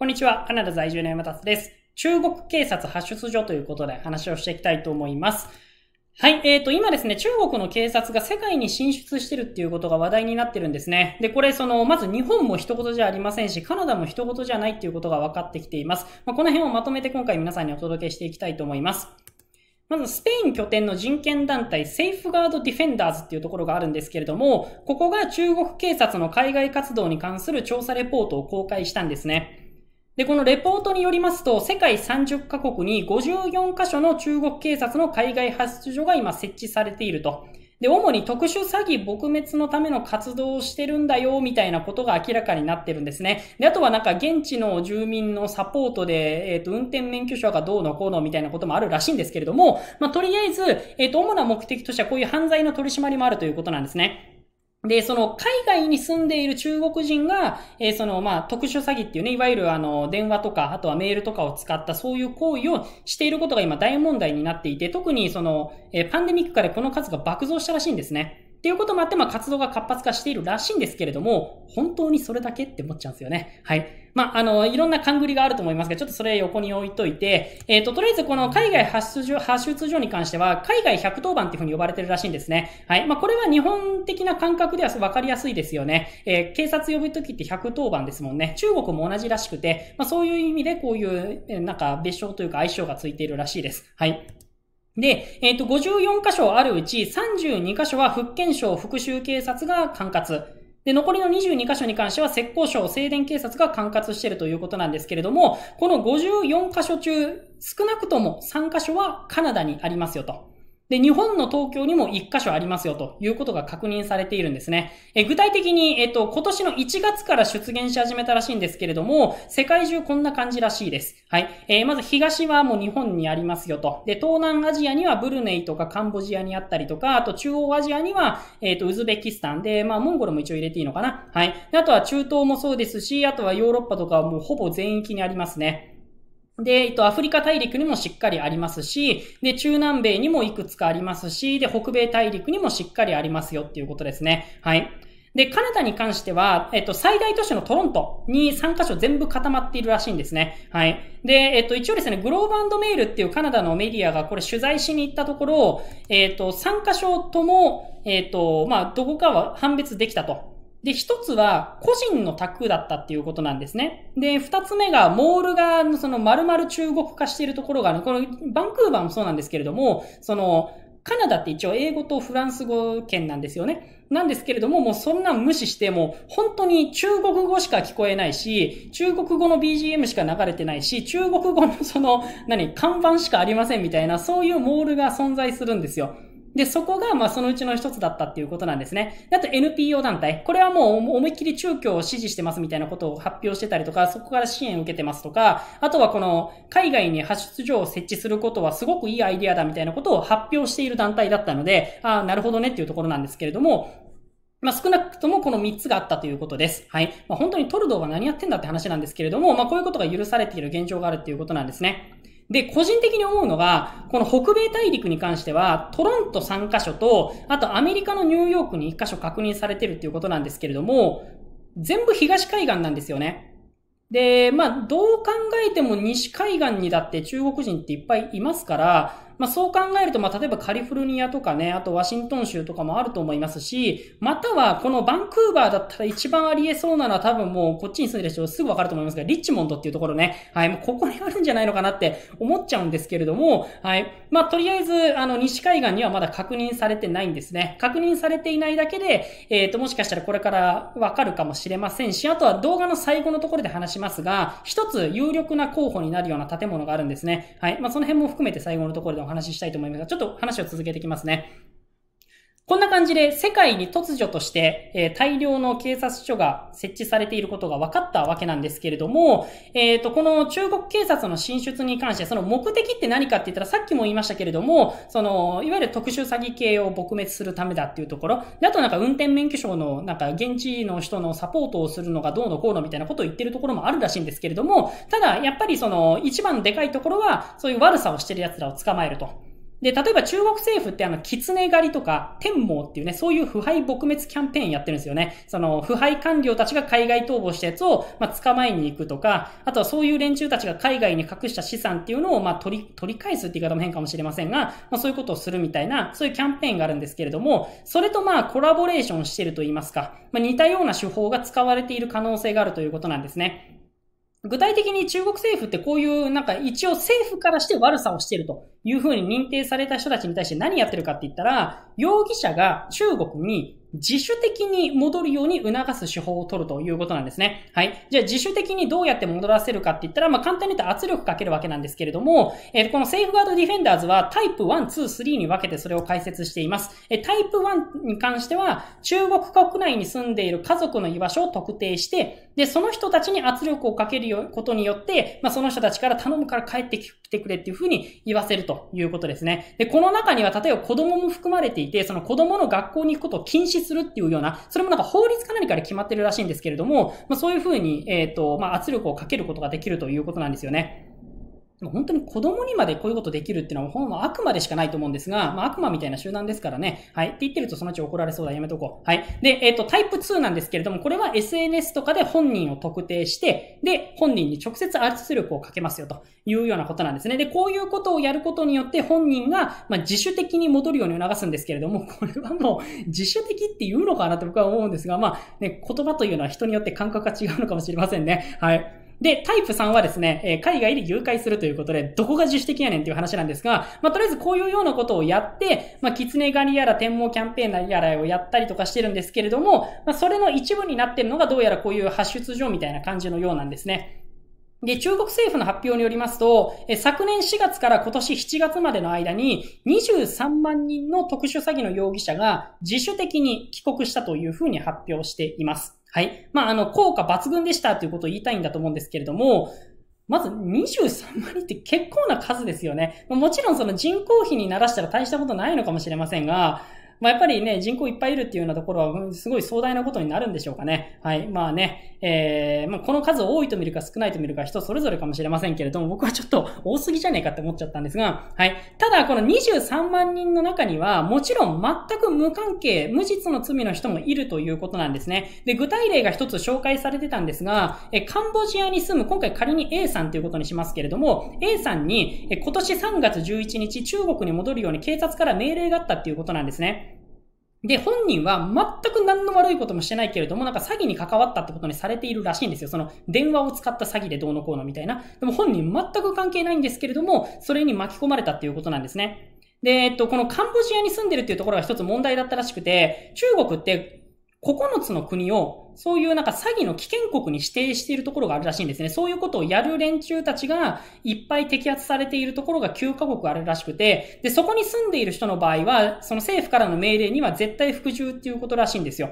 こんにちは。カナダ在住の山達です。中国警察発出所ということで話をしていきたいと思います。はい。えっ、ー、と、今ですね、中国の警察が世界に進出してるっていうことが話題になってるんですね。で、これ、その、まず日本も一言じゃありませんし、カナダも一言じゃないっていうことが分かってきています。まあ、この辺をまとめて今回皆さんにお届けしていきたいと思います。まず、スペイン拠点の人権団体、セーフガードディフェンダーズっていうところがあるんですけれども、ここが中国警察の海外活動に関する調査レポートを公開したんですね。で、このレポートによりますと、世界30カ国に54カ所の中国警察の海外発出所が今設置されていると。で、主に特殊詐欺撲滅のための活動をしてるんだよ、みたいなことが明らかになってるんですね。で、あとはなんか現地の住民のサポートで、えっ、ー、と、運転免許証がどうのこうのみたいなこともあるらしいんですけれども、まあ、とりあえず、えっ、ー、と、主な目的としてはこういう犯罪の取り締まりもあるということなんですね。で、その、海外に住んでいる中国人が、えー、その、まあ、特殊詐欺っていうね、いわゆるあの、電話とか、あとはメールとかを使ったそういう行為をしていることが今大問題になっていて、特にその、えー、パンデミックからこの数が爆増したらしいんですね。っていうこともあって、まあ、活動が活発化しているらしいんですけれども、本当にそれだけって思っちゃうんですよね。はい。まあ、あの、いろんな勘繰りがあると思いますが、ちょっとそれ横に置いといて、えっ、ー、と、とりあえずこの海外発出所、発出所に関しては、海外110番っていうふうに呼ばれてるらしいんですね。はい。まあ、これは日本的な感覚では分かりやすいですよね。えー、警察呼ぶときって110番ですもんね。中国も同じらしくて、まあ、そういう意味でこういう、なんか別称というか相性がついているらしいです。はい。で、えっ、ー、と、54箇所あるうち32箇所は福建省復讐警察が管轄。で、残りの22箇所に関しては、浙江省静電警察が管轄しているということなんですけれども、この54箇所中、少なくとも3箇所はカナダにありますよと。で、日本の東京にも1箇所ありますよということが確認されているんですね。え具体的に、えっと、今年の1月から出現し始めたらしいんですけれども、世界中こんな感じらしいです。はい。えー、まず東はもう日本にありますよと。で、東南アジアにはブルネイとかカンボジアにあったりとか、あと中央アジアには、えっ、と、ウズベキスタンで、まあ、モンゴルも一応入れていいのかな。はい。あとは中東もそうですし、あとはヨーロッパとかはもうほぼ全域にありますね。で、えっと、アフリカ大陸にもしっかりありますし、で、中南米にもいくつかありますし、で、北米大陸にもしっかりありますよっていうことですね。はい。で、カナダに関しては、えっと、最大都市のトロントに3カ所全部固まっているらしいんですね。はい。で、えっと、一応ですね、グローバンドメールっていうカナダのメディアがこれ取材しに行ったところ、えっと、3カ所とも、えっと、まあ、どこかは判別できたと。で、一つは個人の宅だったっていうことなんですね。で、二つ目がモールが、その丸々中国化しているところがある。このバンクーバーもそうなんですけれども、その、カナダって一応英語とフランス語圏なんですよね。なんですけれども、もうそんなん無視しても、本当に中国語しか聞こえないし、中国語の BGM しか流れてないし、中国語のその、何、看板しかありませんみたいな、そういうモールが存在するんですよ。で、そこが、まあ、そのうちの一つだったっていうことなんですね。あと NPO 団体。これはもう思いっきり中共を支持してますみたいなことを発表してたりとか、そこから支援を受けてますとか、あとはこの、海外に発出所を設置することはすごくいいアイディアだみたいなことを発表している団体だったので、ああ、なるほどねっていうところなんですけれども、まあ、少なくともこの3つがあったということです。はい。まあ、本当にトルドーは何やってんだって話なんですけれども、まあ、こういうことが許されている現状があるっていうことなんですね。で、個人的に思うのが、この北米大陸に関しては、トロント3カ所と、あとアメリカのニューヨークに1カ所確認されてるっていうことなんですけれども、全部東海岸なんですよね。で、まあ、どう考えても西海岸にだって中国人っていっぱいいますから、まあそう考えると、まあ例えばカリフォルニアとかね、あとワシントン州とかもあると思いますし、またはこのバンクーバーだったら一番あり得そうなのは多分もうこっちに住んでる人すぐわかると思いますが、リッチモンドっていうところね、はい、もうここにあるんじゃないのかなって思っちゃうんですけれども、はい、まあとりあえず、あの西海岸にはまだ確認されてないんですね。確認されていないだけで、えっ、ー、ともしかしたらこれからわかるかもしれませんし、あとは動画の最後のところで話しますが、一つ有力な候補になるような建物があるんですね。はい、まあその辺も含めて最後のところでお話ししたいと思いますが、ちょっと話を続けていきますね。こんな感じで世界に突如として、え、大量の警察署が設置されていることが分かったわけなんですけれども、えっ、ー、と、この中国警察の進出に関して、その目的って何かって言ったらさっきも言いましたけれども、その、いわゆる特殊詐欺系を撲滅するためだっていうところ、で、あとなんか運転免許証のなんか現地の人のサポートをするのがどうのこうのみたいなことを言ってるところもあるらしいんですけれども、ただ、やっぱりその、一番でかいところは、そういう悪さをしてる奴らを捕まえると。で、例えば中国政府ってあの、狐狩りとか、天網っていうね、そういう腐敗撲滅キャンペーンやってるんですよね。その、腐敗官僚たちが海外逃亡したやつを、まあ、捕まえに行くとか、あとはそういう連中たちが海外に隠した資産っていうのを、まあ、取り、取り返すって言い方も変かもしれませんが、まあ、そういうことをするみたいな、そういうキャンペーンがあるんですけれども、それとまあ、コラボレーションしてると言いますか、まあ、似たような手法が使われている可能性があるということなんですね。具体的に中国政府ってこういうなんか一応政府からして悪さをしているというふうに認定された人たちに対して何やってるかって言ったら、容疑者が中国に自主的に戻るように促す手法を取るということなんですね。はい。じゃあ自主的にどうやって戻らせるかって言ったら、まあ簡単に言うと圧力かけるわけなんですけれども、えー、このセーフガードディフェンダーズはタイプ1、2、3に分けてそれを解説しています。えー、タイプ1に関しては、中国国内に住んでいる家族の居場所を特定して、で、その人たちに圧力をかけることによって、まあその人たちから頼むから帰って来てくれっていうふうに言わせるということですね。で、この中には例えば子供も含まれていて、その子供の学校に行くことを禁止するっていうような、それもなんか法律か何かで決まってるらしいんですけれども、まあ、そういうふうに、えっ、ー、と、まあ、圧力をかけることができるということなんですよね。でも本当に子供にまでこういうことできるっていうのは、本は悪魔でしかないと思うんですが、まあ、悪魔みたいな集団ですからね。はい。って言ってるとそのうち怒られそうだ。やめとこう。はい。で、えっ、ー、と、タイプ2なんですけれども、これは SNS とかで本人を特定して、で、本人に直接圧力をかけますよというようなことなんですね。で、こういうことをやることによって本人が、まあ、自主的に戻るように促すんですけれども、これはもう自主的って言うのかなと僕は思うんですが、まあ、ね、言葉というのは人によって感覚が違うのかもしれませんね。はい。で、タイプ3はですね、え海外で誘拐するということで、どこが自主的やねんっていう話なんですが、まあ、とりあえずこういうようなことをやって、まあ、キツネ狩りやら天網キャンペーンやらをやったりとかしてるんですけれども、まあ、それの一部になってるのがどうやらこういう発出状みたいな感じのようなんですね。で、中国政府の発表によりますと、昨年4月から今年7月までの間に23万人の特殊詐欺の容疑者が自主的に帰国したというふうに発表しています。はい。まあ、あの、効果抜群でしたということを言いたいんだと思うんですけれども、まず23万人って結構な数ですよね。もちろんその人口比にならしたら大したことないのかもしれませんが、まあ、やっぱりね、人口いっぱいいるっていうようなところは、すごい壮大なことになるんでしょうかね。はい。まあね、えー、まあ、この数多いと見るか少ないと見るか人それぞれかもしれませんけれども、僕はちょっと多すぎじゃねえかって思っちゃったんですが、はい。ただ、この23万人の中には、もちろん全く無関係、無実の罪の人もいるということなんですね。で、具体例が一つ紹介されてたんですが、え、カンボジアに住む、今回仮に A さんということにしますけれども、A さんに、え、今年3月11日、中国に戻るように警察から命令があったっていうことなんですね。で、本人は全く何の悪いこともしてないけれども、なんか詐欺に関わったってことにされているらしいんですよ。その電話を使った詐欺でどうのこうのみたいな。でも本人全く関係ないんですけれども、それに巻き込まれたっていうことなんですね。で、えっと、このカンボジアに住んでるっていうところが一つ問題だったらしくて、中国って9つの国をそういうなんか詐欺の危険国に指定しているところがあるらしいんですね。そういうことをやる連中たちがいっぱい摘発されているところが9カ国あるらしくて、で、そこに住んでいる人の場合は、その政府からの命令には絶対服従っていうことらしいんですよ。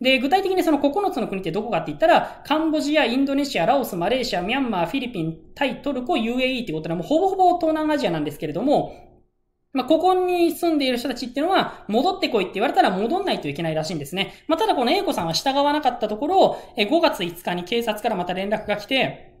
で、具体的にその9つの国ってどこかって言ったら、カンボジア、インドネシア、ラオス、マレーシア、ミャンマー、フィリピン、タイ、トルコ、UAE ってことで、もうほぼほぼ東南アジアなんですけれども、まあ、ここに住んでいる人たちっていうのは、戻ってこいって言われたら戻んないといけないらしいんですね。まあ、ただこの A 子さんは従わなかったところを、5月5日に警察からまた連絡が来て、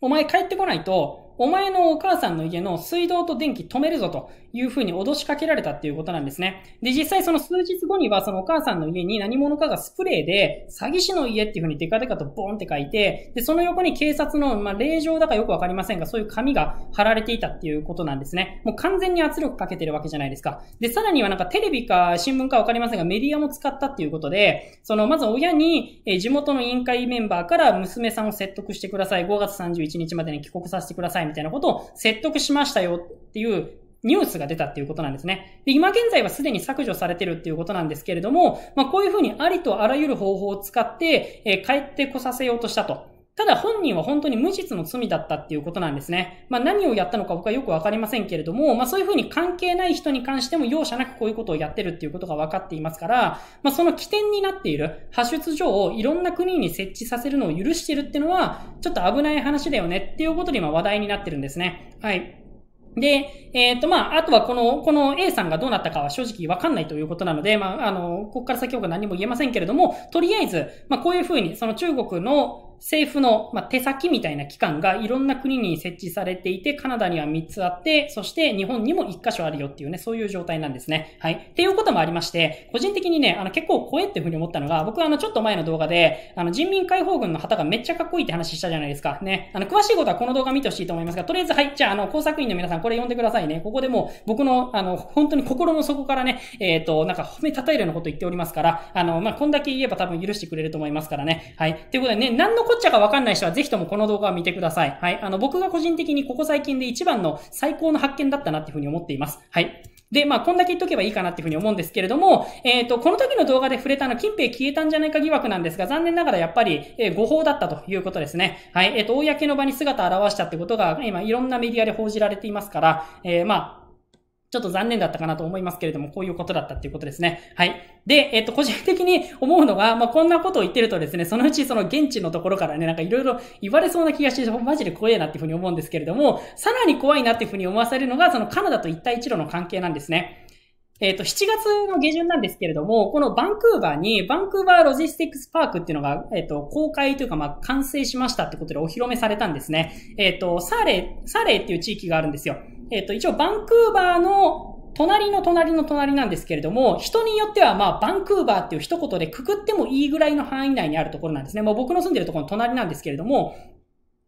お前帰ってこないと、お前のお母さんの家の水道と電気止めるぞというふうに脅しかけられたっていうことなんですね。で、実際その数日後にはそのお母さんの家に何者かがスプレーで詐欺師の家っていうふうにデカデカとボーンって書いて、で、その横に警察の、まあ、令状だかよくわかりませんが、そういう紙が貼られていたっていうことなんですね。もう完全に圧力かけてるわけじゃないですか。で、さらにはなんかテレビか新聞かわかりませんが、メディアも使ったっていうことで、そのまず親に、え地元の委員会メンバーから娘さんを説得してください。5月31日までに帰国させてくださいみたいなことを説得しましたよっていうニュースが出たっていうことなんですね。で、今現在はすでに削除されてるっていうことなんですけれども、まあこういうふうにありとあらゆる方法を使って、えー、帰ってこさせようとしたと。ただ本人は本当に無実の罪だったっていうことなんですね。まあ何をやったのか僕はよくわかりませんけれども、まあそういうふうに関係ない人に関しても容赦なくこういうことをやってるっていうことが分かっていますから、まあその起点になっている派出所をいろんな国に設置させるのを許してるっていうのは、ちょっと危ない話だよねっていうことで今話題になってるんですね。はい。で、えっ、ー、と、まあ、あとはこの、この A さんがどうなったかは正直わかんないということなので、まあ、あの、ここから先ほど何も言えませんけれども、とりあえず、まあ、こういうふうに、その中国の政府の、まあ、手先みたいな機関がいろんな国に設置されていて、カナダには3つあって、そして日本にも1箇所あるよっていうね、そういう状態なんですね。はい。っていうこともありまして、個人的にね、あの結構怖いっていうふうに思ったのが、僕はあのちょっと前の動画で、あの人民解放軍の旗がめっちゃかっこいいって話したじゃないですか。ね。あの詳しいことはこの動画見てほしいと思いますが、とりあえずはい、じゃああの工作員の皆さんこれ読んでくださいね。ここでも僕のあの本当に心の底からね、えっ、ー、と、なんか褒めたたえるようなこと言っておりますから、あの、まあ、こんだけ言えば多分許してくれると思いますからね。はい。ということでね、何のこっちゃかわかんない人はぜひともこの動画を見てください。はい。あの、僕が個人的にここ最近で一番の最高の発見だったなっていうふうに思っています。はい。で、まあ、こんだけ言っとけばいいかなっていうふうに思うんですけれども、えっ、ー、と、この時の動画で触れたの、金兵消えたんじゃないか疑惑なんですが、残念ながらやっぱり、えー、誤報だったということですね。はい。えっ、ー、と、公の場に姿を現したってことが、今、いろんなメディアで報じられていますから、えー、まあ、ちょっと残念だったかなと思いますけれども、こういうことだったっていうことですね。はい。で、えっと、個人的に思うのが、まあ、こんなことを言ってるとですね、そのうちその現地のところからね、なんかいろいろ言われそうな気がして、マジで怖いなっていうふうに思うんですけれども、さらに怖いなっていうふうに思わせるのが、そのカナダと一帯一路の関係なんですね。えっ、と、7月の下旬なんですけれども、このバンクーバーに、バンクーバーロジスティックスパークっていうのが、えっ、と、公開というか、まあ、完成しましたってことでお披露目されたんですね。えっ、と、サーレー、サーレーっていう地域があるんですよ。えっ、と、一応バンクーバーの隣の隣の隣なんですけれども、人によってはまあ、バンクーバーっていう一言でくくってもいいぐらいの範囲内にあるところなんですね。もう僕の住んでるところの隣なんですけれども、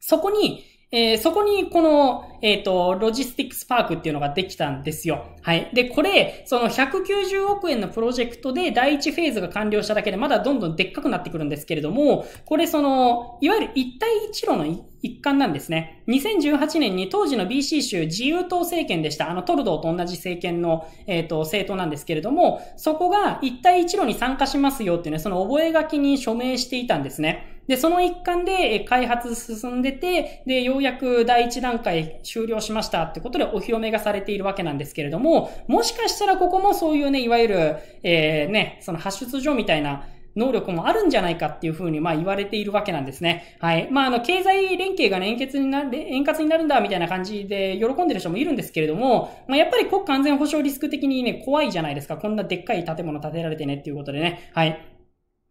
そこに、えー、そこにこの、えっ、ー、と、ロジスティックスパークっていうのができたんですよ。はい。で、これ、その190億円のプロジェクトで第1フェーズが完了しただけでまだどんどんでっかくなってくるんですけれども、これその、いわゆる一帯一路の一環なんですね。2018年に当時の BC 州自由党政権でした。あのトルドーと同じ政権の、えっ、ー、と、政党なんですけれども、そこが一帯一路に参加しますよっていうね、その覚書に署名していたんですね。で、その一環で開発進んでて、で、ようやく第一段階終了しましたってことでお披露目がされているわけなんですけれども、もしかしたらここもそういうね、いわゆる、えー、ね、その発出所みたいな、能力もあるんじゃないかっていうふうに、まあ言われているわけなんですね。はい。まああの、経済連携がね、円滑になる、円滑になるんだみたいな感じで喜んでる人もいるんですけれども、まあやっぱり国家安全保障リスク的にね、怖いじゃないですか。こんなでっかい建物建てられてねっていうことでね。はい。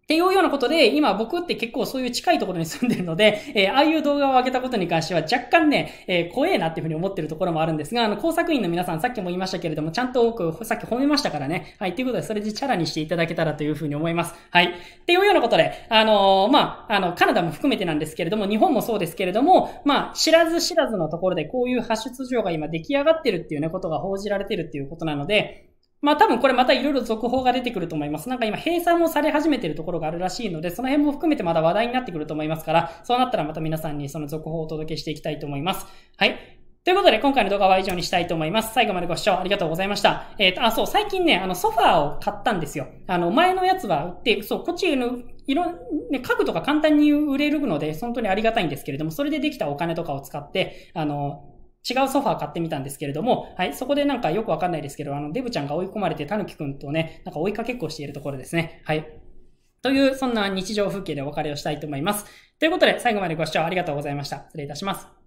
っていうようなことで、今僕って結構そういう近いところに住んでるので、えー、ああいう動画を上げたことに関しては若干ね、えー、怖えなっていうふうに思ってるところもあるんですが、あの、工作員の皆さんさっきも言いましたけれども、ちゃんと僕、さっき褒めましたからね。はい、ということで、それでチャラにしていただけたらというふうに思います。はい。っていうようなことで、あのー、まあ、あの、カナダも含めてなんですけれども、日本もそうですけれども、まあ、知らず知らずのところでこういう発出場が今出来上がってるっていうね、ことが報じられてるっていうことなので、まあ多分これまたいろいろ続報が出てくると思います。なんか今閉鎖もされ始めてるところがあるらしいので、その辺も含めてまだ話題になってくると思いますから、そうなったらまた皆さんにその続報をお届けしていきたいと思います。はい。ということで、今回の動画は以上にしたいと思います。最後までご視聴ありがとうございました。えっ、ー、と、あ、そう、最近ね、あの、ソファーを買ったんですよ。あの、前のやつは売って、そう、こっちの、いろ、ね、家具とか簡単に売れるので、本当にありがたいんですけれども、それでできたお金とかを使って、あの、違うソファー買ってみたんですけれども、はい、そこでなんかよくわかんないですけど、あの、デブちゃんが追い込まれて、たぬきくんとね、なんか追いかけっこしているところですね。はい。という、そんな日常風景でお別れをしたいと思います。ということで、最後までご視聴ありがとうございました。失礼いたします。